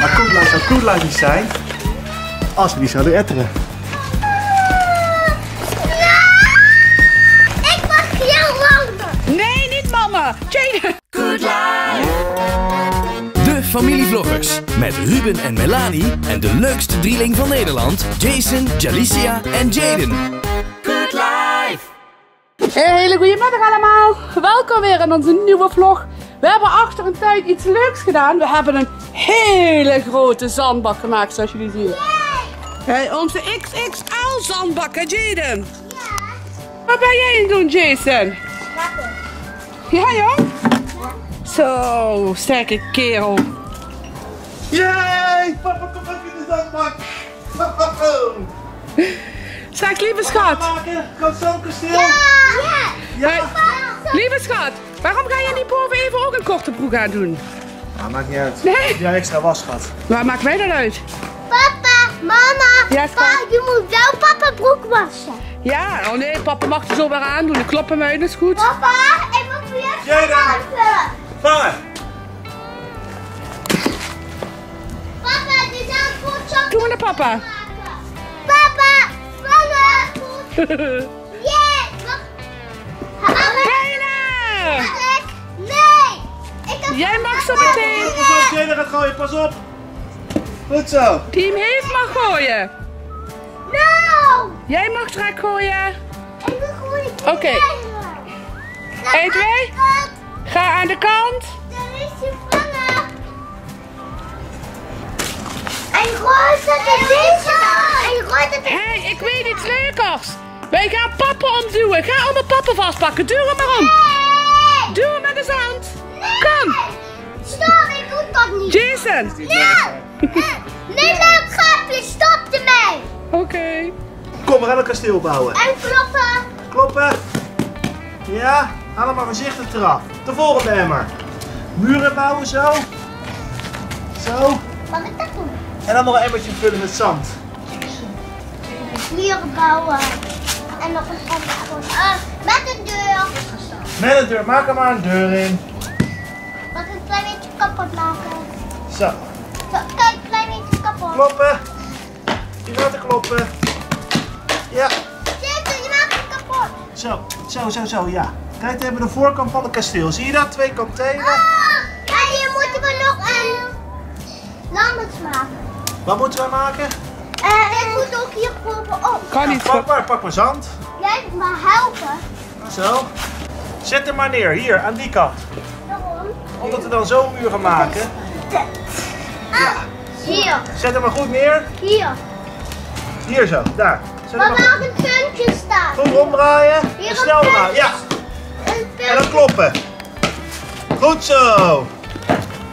Maar Koetla zou Koetla niet zijn als we die zouden etteren. Ik mag jou landen. Nee, niet mama. Jaden. De familievloggers met Ruben en Melanie en de leukste drieling van Nederland, Jason, Jalicia en Jaden. Hey, hele goede middag allemaal. Welkom weer in onze nieuwe vlog. We hebben achter een tijd iets leuks gedaan. We hebben een hele grote zandbak gemaakt, zoals jullie zien. Hey, onze XXL zandbak, hè Jaden? Wat ben jij het doen, Jason? Ja, jong? Zo, sterke kerel. Yay! Papa komt ook in de zandbak! Zeg, lieve schat. Kan zo'n kasteel? Ja. Ja! Lieve schat, waarom ga je niet boven even ook een korte broek aan doen? Nou, maakt niet uit. Nee. Jij extra was gehad? Waar maakt mij dat uit? Papa, mama, Ja, pa, je moet wel papa broek wassen. Ja, oh nee, papa mag er zo weer aan doen. Ik klop hem uit, dat is goed. Papa, ik moet voor jou Jij dan? wassen. Vangen! Papa, dit is een goed Doe maar naar papa. Papa, vangen. Nee. Ik heb Jij mag zo meteen. Pas op, gaat gooien, pas op! Goed zo! Team heeft mag gooien. No. Jij mag strak gooien. Ik wil gewoon niet Oké. 1, 2. Ga aan de kant. Daar is je vangen. En gooit het. En gooit het in Hé, hey, ik weet iets leukers. Wij gaan papa omduwen. Ga allemaal papa vastpakken. Duw hem maar om. Nee. Duw hem met de zand. Kom. Stop, ik doe dat niet. Jason. Nee. Nee, leuk grapje, stop ermee. Oké. Kom, we gaan een kasteel bouwen. En kloppen. Kloppen. Ja, maar voorzichtig eraf. De volgende emmer. Muren bouwen, zo. Zo. Mag ik dat doen? En dan nog een emmertje vullen met zand. Hier bouwen. En nog een ander. Ah, met een deur. Met een deur, maak er maar een deur in. Mag ik een klein beetje kapot maken? Zo. Zo, kijk, een klein beetje kapot. Kloppen. Je gaat er kloppen. Ja. Jason, je maakt het kapot. Zo, zo, zo, zo, ja. Kijk, we hebben de voorkant van het kasteel. Zie je dat? Twee kantelen. Ah, en hier moeten we nog een landers maken. Wat moeten we maken? En ik moet ook hier bovenop. Kan niet. Pak maar, pak maar zand. Jij moet me helpen. Zo. Zet hem maar neer, hier, aan die kant. Waarom? Omdat we dan zo'n muur gaan maken. Ah, hier, Zet hem maar goed neer. hier. Hier zo, daar. Zet Waar hem maar mag een puntje staan? goed omdraaien. Hier En een snel puntje. Ja, Een en dan kloppen. Goed zo.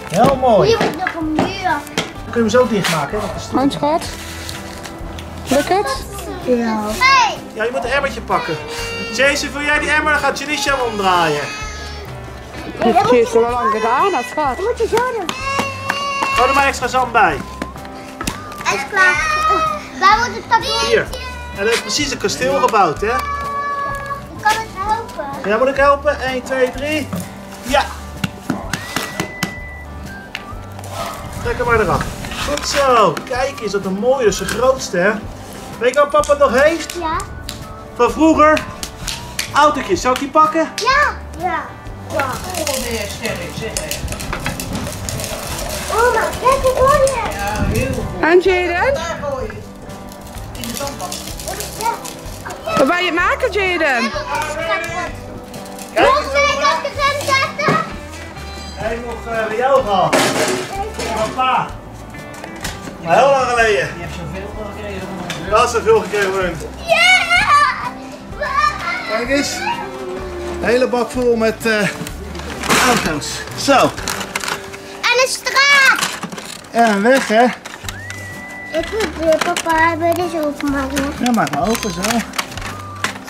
Heel mooi. Hier moet nog een muur. Dan kun je hem zo dichtmaken. Hand schat. Lukt het? Ja. Hey, Ja, je moet een emmertje pakken. Jason, wil jij die emmer? Dan gaat Janisha hem omdraaien. Heeft Jason al lang gedaan, dat schat. moet je zo doen. Er maar extra zand bij. En is klaar. Waar moet het papier? Hier. En dat is precies een kasteel gebouwd, hè? Ik kan het helpen. Ja, moet ik helpen? 1, 2, 3. Ja. Trek hem maar eraf. Goed zo. Kijk eens, wat een mooie. Dat is de grootste, hè? Weet je wat papa nog heeft? Ja? Van vroeger? Autootjes. Zou ik die pakken? Ja. Ja. Ja. Oh, nee, sterk, zeg. Oma, kijk het hoor je. Ja, heel goed. En Jaden? Daar gooien. In de zandbak. Ja. Wat wil je maken, Jaden? Hoe wil ik de grens zetten? Hij heeft nog uh, bij jou gehad. Van pa. Maar heel lang geleden. Je hebt zoveel gekregen van ons. Dat is er veel gekregen hun. Ja! Kijk eens. Een hele bak vol met eh, auto's. Zo. En een straat. En een weg, hè? Ik moet weer papa hebben deze openmaken. Ja, maak maar open zo.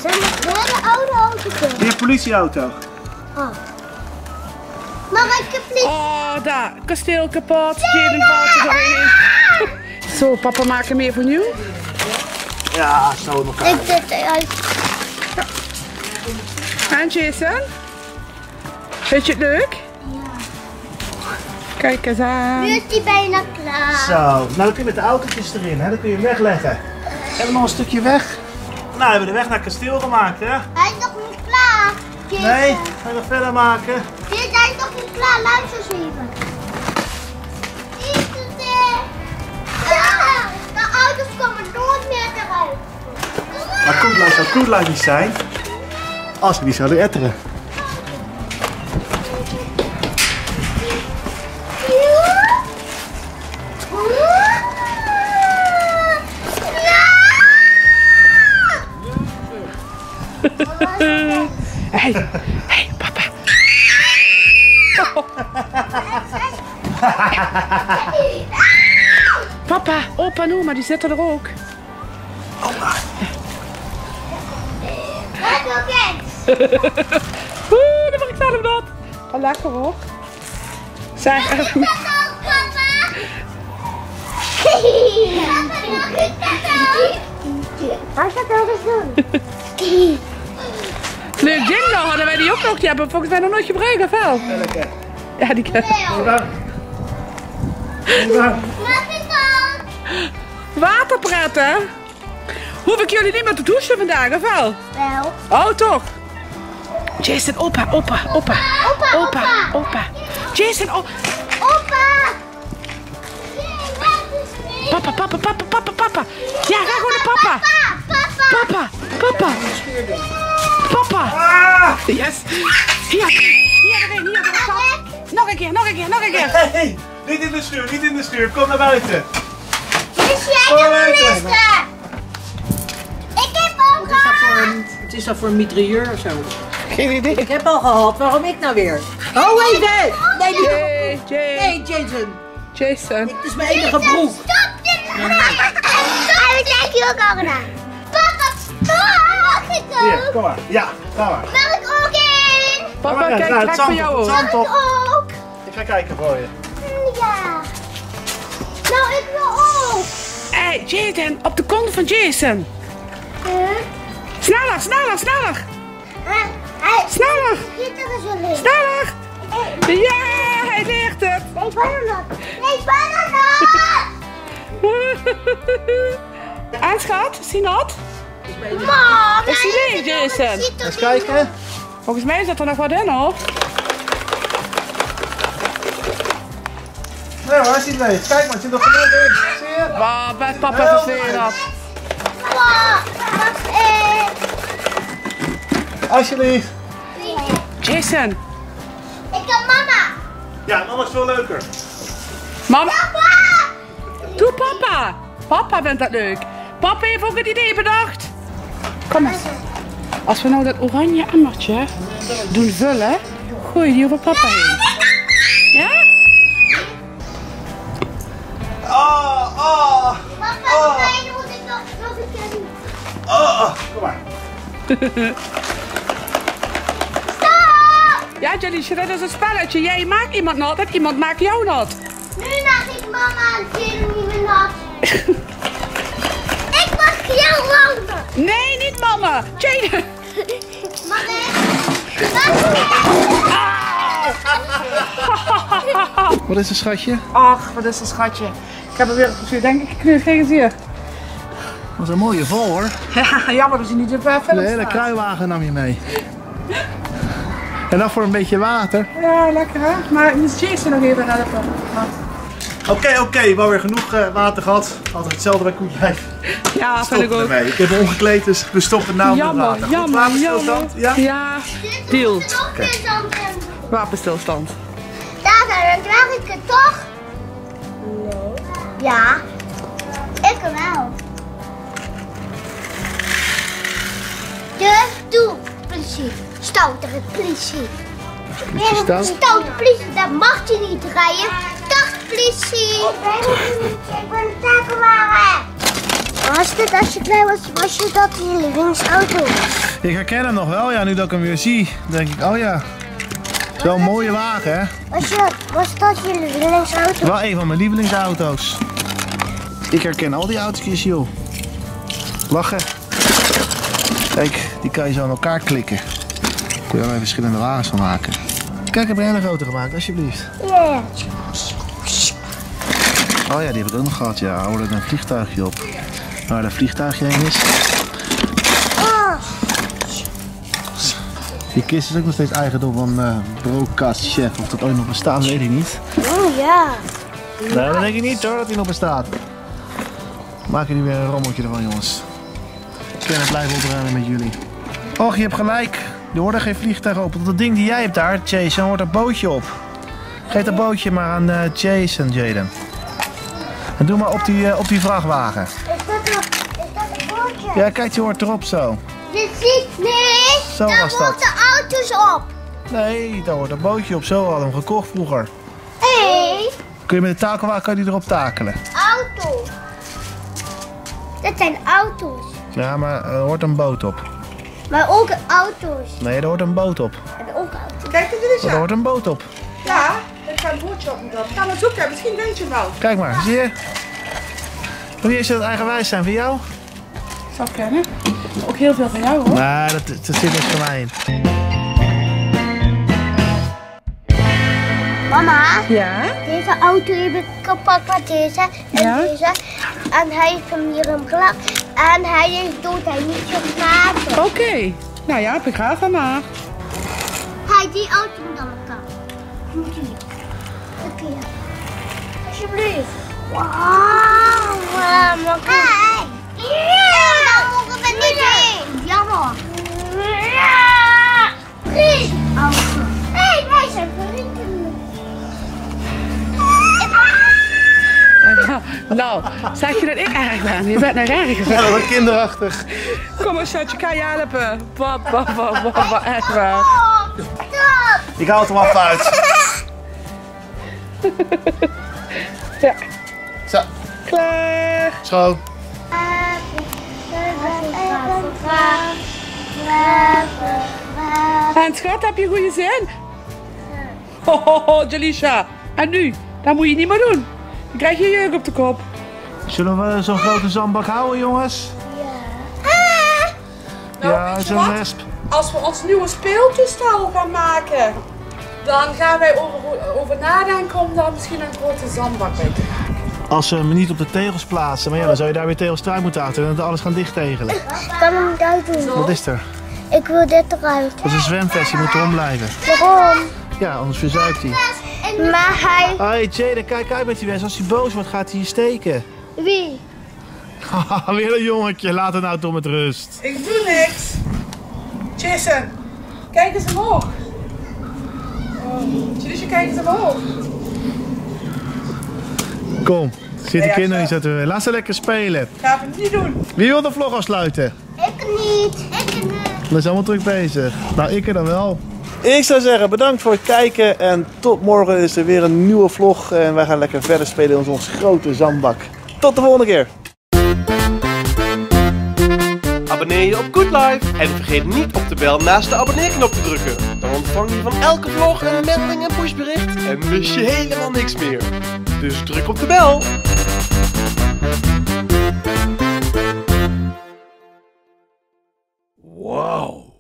Zijn weer de oude auto kunnen? Hier, politieauto. Oh. Maar ik heb niet... Oh, daar. Kasteel kapot. Jaden valt er doorheen. Zo, papa maakt hem even nieuw. Ja, zo in elkaar. Ik zet eruit. En Jason? Vind je het leuk? Kijk eens aan. Nu is die bijna klaar. Zo, nou dan kun je met de autootjes erin, hè? dan kun je hem wegleggen. Hebben we nog een stukje weg? Nou, hebben we de weg naar het kasteel gemaakt, hè? Hij is nog niet klaar. Jason. Nee, ga je nog verder maken? Dit hij is nog niet klaar. Luister eens even. Is het er? Ja, de auto's komen nooit meer eruit. Maar Koetlui zou Koetlui niet zijn als we die zouden etteren. Hé, hé, papa. Papa, opa en oma, die zitten er ook. Oeh, dan mag ik zelf dat. Oh, lekker hoor. Zeg, Dat ook, papa. Waar is dat ook eens doen? leuk jingle hadden wij die ook nog. Die hebben we volgens mij nog nooit gebruikt, of wel? Welke? Ja, die ken? Mag ik? Waterpraten. Hoef ik jullie niet meer te douchen vandaag, of wel? Wel. Oh, toch? Jason, opa, opa, opa. Opa, Opa, opa. opa. Jason. Opa. Mee. Papa, papa, papa, papa, papa. Ja, ga gewoon naar papa. Papa, papa. Papa, papa. Papa. Ah! Yes. Hier, hier erin, hier erin. Nog een keer, nog een keer, nog een keer. Hey, niet in de schuur, niet in de schuur. Kom naar buiten. Is jij de. Ik heb ook Wat is dat voor gehad. een, wat is dat voor een mitrailleur of zo? Geen idee. Ik heb al gehad, waarom ik nou weer? Oh, even! Nee, niet Jay, Jay, Nee, Jason. Jason. Dit is mijn enige broek. Stop dit. Heb ik denk je ook al gedaan. Papa, stop. Ik Hier, kom maar. Ja, ga maar. Mag ik ook in? Papa, maar, kijk, nou, het kijk zand voor jou ook. Mag ik ook? Ik ga kijken voor je. Ja. Nou, ik wil ook. Hé, hey, Jason, op de kont van Jason. Huh? Sneller, sneller, sneller. Hij, hij Sneller, er sneller. Ja, hij ligt het. Nee, bananat. Nee, bananat. En schat, is hij nat? Mam, Is hij leeg, Jason? Eens kijken. Volgens mij zit er nog wat in hoor. Nee hoor, hij is niet leeg. Kijk maar, er zit nog genoeg in. Zie je? Waar bij papa verzin dat. Alsjeblieft. Jason, Ik heb mama. Ja, mama is veel leuker. mama, Papa. doe papa. Papa vindt dat leuk. Papa heeft ook het idee bedacht. Kom eens. Als we nou dat oranje emmertje doen vullen, gooi die over papa heen. Ja? Oh, oh, Papa, oh. nee, moet ik nog, nog een keer doen. oh. Kom maar. Jalisha, dat is een spelletje. Jij maakt iemand nat en iemand maakt jou nat. Nu mag ik mama en Jane niet meer nat. ik mag jou landen. Nee, niet mama. Ik? Ik? Wat is een schatje? Ach, wat is een schatje. Ik heb er weer op denk ik gekneusd. Kijk eens hier. Dat is een mooie vol hoor. Ja, jammer dat je niet op uh, film De hele kruiwagen nam je mee. En dan voor een beetje water. Ja, lekker hè. Maar ik moest Jason nog even helpen. Oké, oké, wel weer genoeg eh, water gehad. Altijd hetzelfde bij koetlijf. Ja, vind ik ook. ermee. Ik heb hem ongekleed, dus we stoppen nou met Jammer, water. Goed, jammer, wapenstilstand? jammer. Ja? Ja, zand in. Wapenstilstand. Tata, dan krijg ik het toch? Nee. Ja. Ik wel. Dus doe, politie. Stoutere politie. Beetje stout. Stoute politie, dat mag je niet rijden. Dag politie. Ik ben het niet, ik ben een takelwagen. Was dit als je klein was, was je dat je lievelingsauto? Ik herken hem nog wel, ja, nu dat ik hem weer zie. denk ik, oh ja. Het is wel een mooie wagen, hè? Was, je, was dat je lievelingsauto? Wel een van mijn lievelingsauto's. Ik herken al die autootjes, joh. Lachen. Kijk, die kan je zo aan elkaar klikken. Kun je er verschillende wagens van maken. Kijk, ik heb een hele grote gemaakt, alsjeblieft. Ja. Oh ja, die heb ik ook nog gehad. Ja, hou er een vliegtuigje op. Waar dat vliegtuigje heen is. Die kist is ook nog steeds eigendom van uh, Broadcast Chef. Of dat ooit nog bestaat, weet ik niet. Oh ja. Nee, dat denk ik niet hoor, dat die nog bestaat. Maak je nu weer een rommeltje ervan, jongens. Ik kan het blijven opruimen met jullie. Och, je hebt gelijk. Er hoort er geen vliegtuig op. Dat ding die jij hebt daar, Jason, hoort een bootje op. Geef dat bootje maar aan uh, Jason, Jaden. En doe maar op die, uh, op die vrachtwagen. Is dat een, is dat een bootje? Ja, kijk, die hoort erop zo. Dit ziet, nee. Zo daar was dat. hoort de auto's op. Nee, daar hoort een bootje op. Zo hadden we hem gekocht vroeger. Hé, Kun je met de takelwagen kan je die erop takelen. auto's. Dat zijn auto's. Ja, maar er hoort een boot op. Maar ook auto's. Nee, er hoort een boot op. En ook auto's. Kijk, dit is Er ja. hoort een boot op. Ja, ik ga een broodje op dat. Ga maar zoeken, misschien weet je wel. Kijk maar, zie je? Wanneer is dat eigenwijs zijn voor jou? Zou kennen. Ook heel veel van jou hoor. Nee, dat, dat zit niks voor mij in. Mama, Ja? deze auto heb ik kapot met deze en Ja? deze. En hij heeft hem hier een klap. En hij is dood, hij moet je praten. Oké. Nou ja, begraven maar. Hij, die auto aan elkaar. Moet hier. Oké. Alsjeblieft. Wauw, mama. Nou, zeg je dat ik erg ben? Je bent nog erger. Ja, dat wordt kinderachtig. Kom eens, schatje, kan je helpen? Papa, papa, papa, echt waar. Stop. Ik haal het hem af uit. Ja, Zo, klaar. schoon. En schat, heb je goede zin? Ho, ho, ho, Jalisha. En nu? Dat moet je niet meer doen. Dan krijg je jeuk op de kop. Zullen we zo'n grote zandbak houden, jongens? Nou, ja, weet je zo'n wat? wesp. Als we ons nieuwe speeltoestel gaan maken, dan gaan wij over, over nadenken om daar misschien een grote zandbak bij te maken. Als ze hem niet op de tegels plaatsen, maar ja, dan zou je daar weer tegels eruit moeten halen en dan alles gaan dichttegelen. kan hem niet uitdoen. Wat is er? Ik wil dit eruit. Dat is een zwemvest, die moet erom blijven. Waarom? Ja, anders verzuipt hij. Maar hij... Hé, Jade, kijk uit met die wesp. Als hij boos wordt, gaat hij je steken. Wie? Haha, weer een jongetje. Laat het nou toch met rust. Ik doe niks. Jason, kijk eens omhoog. Oh, Jalisha, kijk eens omhoog. Kom, zit de kinderen niet zo te weer. Laat ze lekker spelen. Ga het niet doen. Wie wil de vlog afsluiten? Ik niet. Ik niet. We zijn allemaal druk bezig. Nou, ik er dan wel. Ik zou zeggen, bedankt voor het kijken. En tot morgen is er weer een nieuwe vlog. En wij gaan lekker verder spelen in ons grote zandbak. Tot de volgende keer. Abonneer je op Good Life. En vergeet niet op de bel naast de abonneerknop te drukken. Dan ontvang je van elke vlog een melding en pushbericht. En mis je helemaal niks meer. Dus druk op de bel. Wow.